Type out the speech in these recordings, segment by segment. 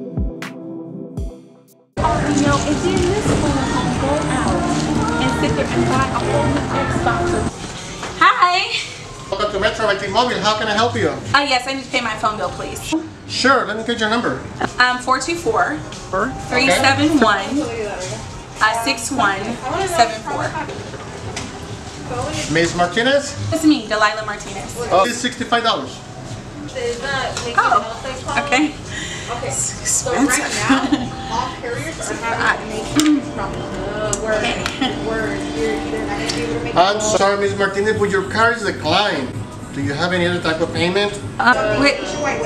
You know, and then this fool can go out and sit there and buy a whole new Xbox. Hi. Welcome to Metro by T-Mobile. How can I help you? Uh, yes, I need to pay my phone bill, please. Sure, let me get your number. Um, 424 371 uh, 6174. Ms. Martinez? It's me, Delilah Martinez. Oh, it's $65. Oh, okay. Okay, so right now, all carriers are having where, where you're either not gonna be able to make I'm sorry, Ms. Martinez, but your card is declined. Do you have any other type of payment? Uh, wait,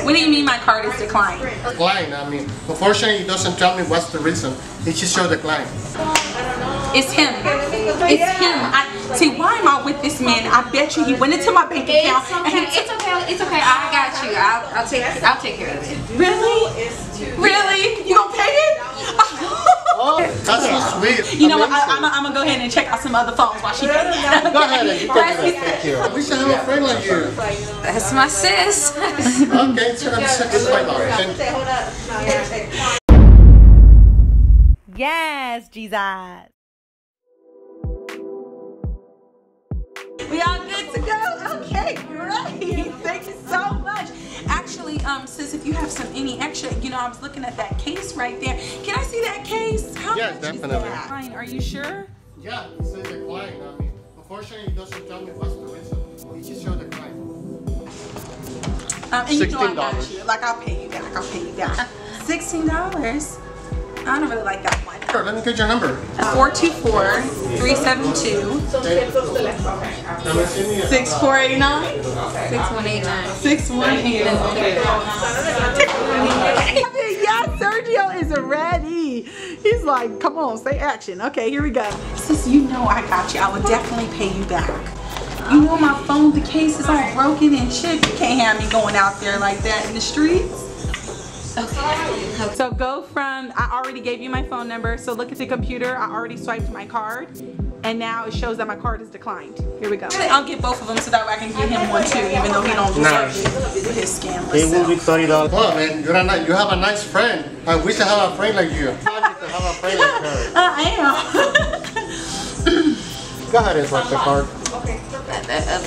what do you mean my card is declined? Decline, I mean, unfortunately, it doesn't tell me what's the reason. It just shows decline. It's him. It's him. I, see, why am I with this man? I bet you he went into my bank account It's okay. It's okay. It's okay. I got you. I'll, I'll take. I'll take care of it. Really? Really? You gonna pay it? Oh, that's so sweet. You know what? I, Amazing. I'm, I'm gonna go ahead and check out some other phones while she pays. Go ahead and you take Right. it. Thank you. I wish I had a friend like you. That's my sis. Okay, it's gonna be $65. And Say, hold up. No, you're gonna say, Yes, Jesus. We all good to go? Um, sis, if you have some any extra, you know, I was looking at that case right there. Can I see that case? How Yes, much is definitely. that? Fine, Are you sure? yeah, it says decline. I mean, unfortunately, it doesn't tell me what's the reason. It just shows decline. Um, and you know I got $16. you. Like I'll pay you back. I'll pay you back. Sixteen dollars. I don't really like that one. Sure, let me get your number. 424 372 6489 Six one eight nine. 6189. Yeah, Sergio is ready. He's like, come on, say action. Okay, here we go. Sis, you know I got you. I would definitely pay you back. You know my phone, the case is all broken and shit. You can't have me going out there like that in the streets. So go from, I already gave you my phone number. So look at the computer. I already swiped my card. And now it shows that my card is declined. Here we go. I'll get both of them so that way I can get him one too, even though he don't deserve it with his scandalous self. thirty dollars. Well, man, you're a nice, you have a nice friend. I wish I had a friend like you. I need to have a friend like her. Uh, I am. Go ahead and swipe the card. That, that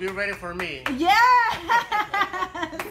be ready for me. Yes!